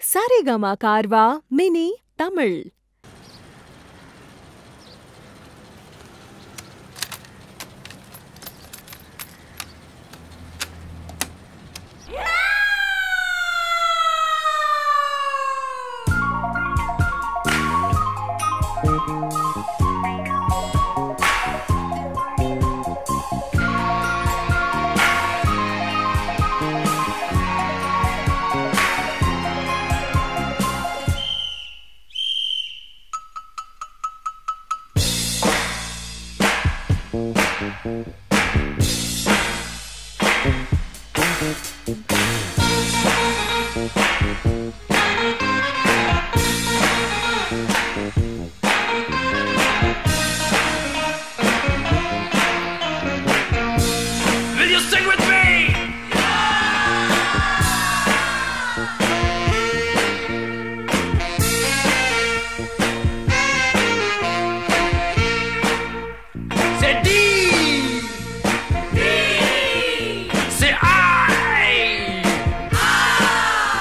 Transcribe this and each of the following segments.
Saregama Carvaan mini Tamil Will Música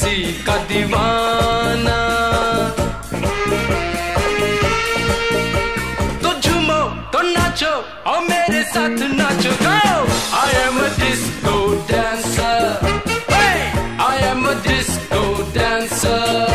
किसी का दीवाना। तो झूमो तो नाचो, और मेरे साथ नाचो। गाओ I am a disco dancer I am a disco dancer